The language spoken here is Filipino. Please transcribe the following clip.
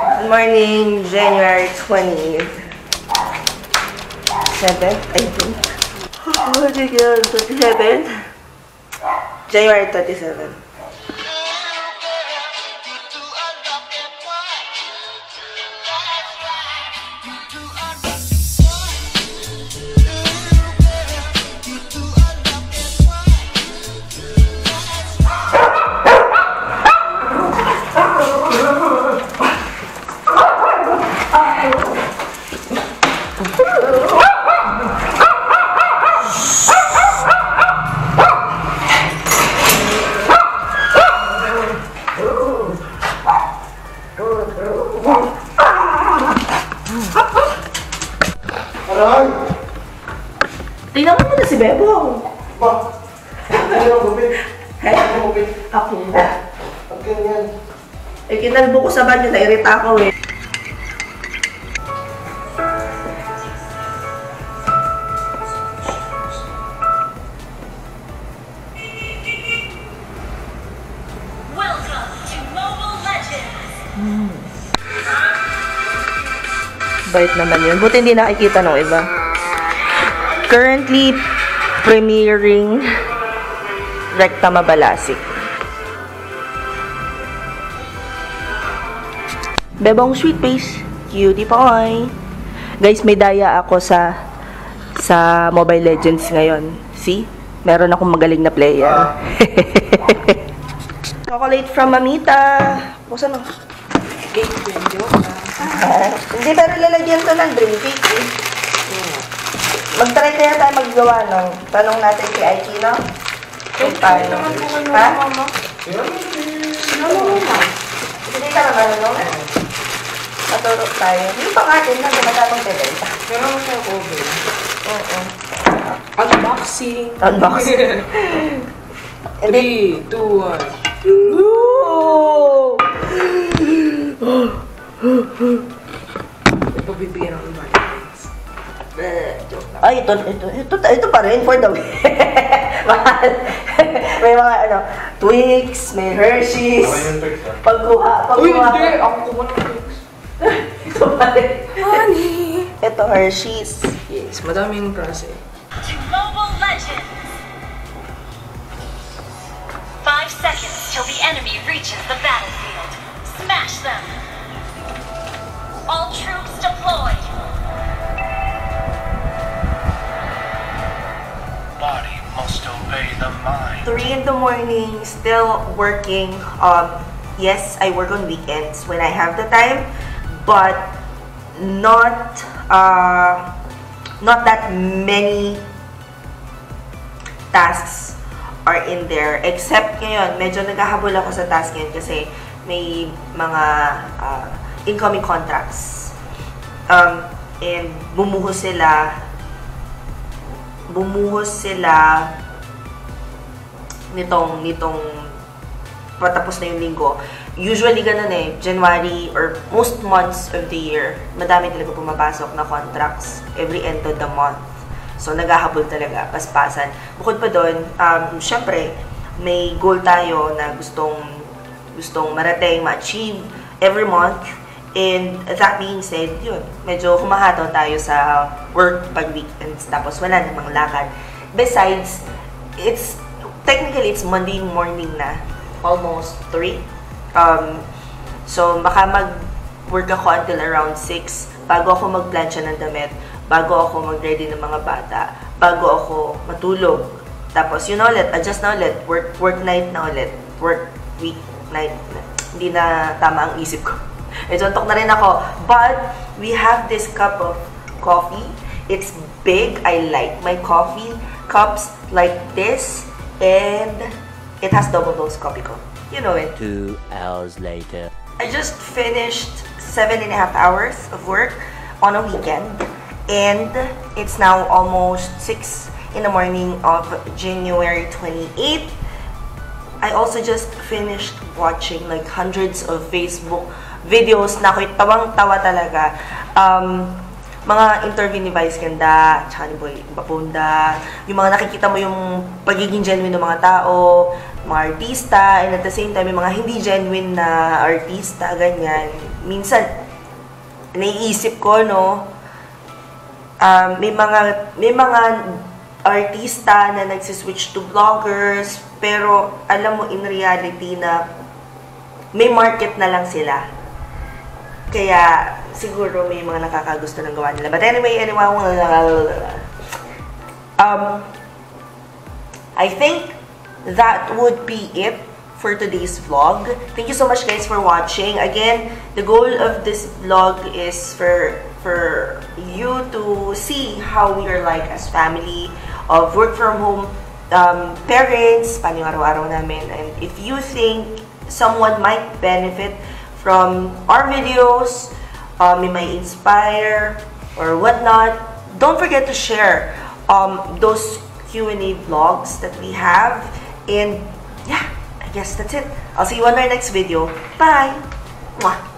Good morning, January 20th. 7th, I think. Oh, January 27th? January 27th. Aray! Tingnan mo muna si Bebong. Ba? Ano yung gubit? Ano yung gubit? Ako. Ang ganyan. Eh, kinalbo ko sa banyo, nairita ako eh. Welcome to Mobile Legends! Bait naman yun. Buti hindi nakikita ng iba. Currently premiering Recta Mabalasik. Bebong sweet face. Cutie pie. Guys, may daya ako sa sa Mobile Legends ngayon. See? Meron akong magaling na player. Chocolate from Mamita. Buksan mo. Din, joke. Ah, hindi, pero lalagyan to ng dream cake eh. Mag-try kaya tayo maggawa ng tanong natin kay Aiki, no? Kung paano. Ha? Ano mama? Hindi ka naman, ano? Maturo tayo. Hindi pa nga din na gumagamang bebenta. Pero siya cover. Oo. Unboxing. Unboxing. Hindi. 3, 2, 1. Ooh! Ito bibigyan ako ng vitamins. Ay, ito, ito, ito, ito pa rin for the week. Mahal. may mga ano, Twix, may Hershey's. Ah? Pagkuha, Uy, pagkuha. hindi! Ako kumuha ng cakes. Ito pa rin. Honey! Ito, Hershey's. Yes, madaming klase. To Mobile Legends! Five seconds till the enemy reaches the battlefield. Smash them! All troops deployed! body must obey the mind. 3 in the morning, still working. Um, yes, I work on weekends when I have the time, but not uh, not that many tasks are in there. Except ngayon, medyo naghahabol ako sa task ngayon kasi may mga uh, incoming contracts. Um, and bumuhos sila bumuhos sila nitong nitong patapos na yung linggo. Usually ganun eh, January or most months of the year, madami talaga pumapasok na contracts every end of the month. So, naghahabol talaga, paspasan. Bukod pa doon, um, syempre, may goal tayo na gustong gustong marating, ma-achieve every month. And that being said, yun, medyo humahataw tayo sa work pag weekends, tapos wala namang lakad. Besides, it's, technically, it's Monday morning na, almost 3. Um, so, baka mag-work ako until around 6, bago ako mag-plancha ng damit, bago ako mag-ready ng mga bata, bago ako matulog. Tapos, yun na ulit, adjust na ulit, work, work night na ulit, work week night. Hindi na tama ang isip ko. Medyo antok na rin ako. But, we have this cup of coffee. It's big. I like my coffee cups like this. And it has double dose coffee ko. You know it. Two hours later. I just finished seven and a half hours of work on a weekend. And it's now almost 6 in the morning of January 28th. I also just finished watching like hundreds of Facebook videos na ako'y tawang-tawa talaga. Um, mga interview ni Vice Ganda, tsaka ni Boy Bapunda, yung mga nakikita mo yung pagiging genuine ng mga tao, mga artista, and at the same time, may mga hindi genuine na artista, ganyan. Minsan, naiisip ko, no, um, may mga, may mga artista na nagsiswitch to vloggers, pero alam mo in reality na may market na lang sila. Kaya, siguro may mga nakakagusto ng gawa nila. But anyway, anyway, um, I think that would be it for today's vlog. Thank you so much guys for watching. Again, the goal of this vlog is for for you to see how we are like as family of work from home um, parents, paano yung araw-araw namin. And if you think someone might benefit from our videos, um, it might inspire or whatnot, don't forget to share um, those Q&A vlogs that we have. And yeah, I guess that's it. I'll see you on our next video. Bye! Mwah!